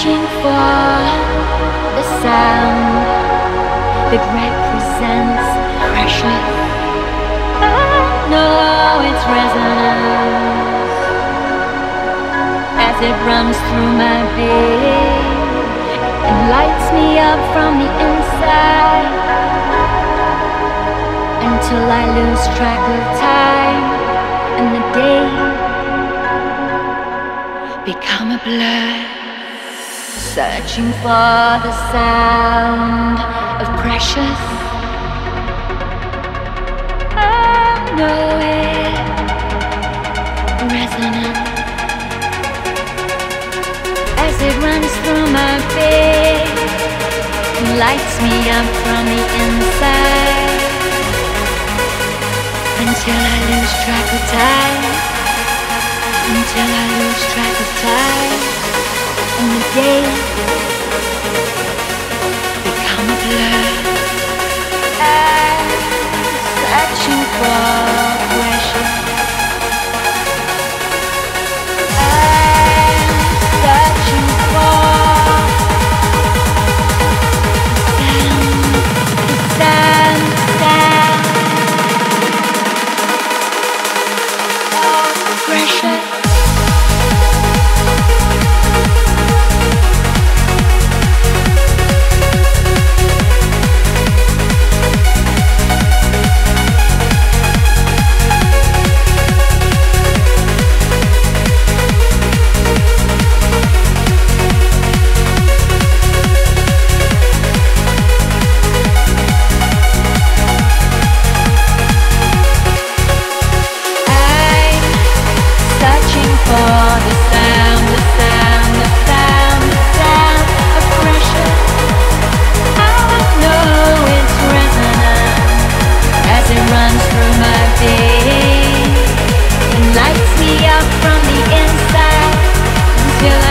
searching for the sound that represents pressure. I know its resonance as it runs through my being and lights me up from the inside until I lose track of time and the day become a blur. Searching for the sound of precious. I know it resonant as it runs through my veins lights me up from the inside until I lose track of time. Until I lose track day up from the inside. Until I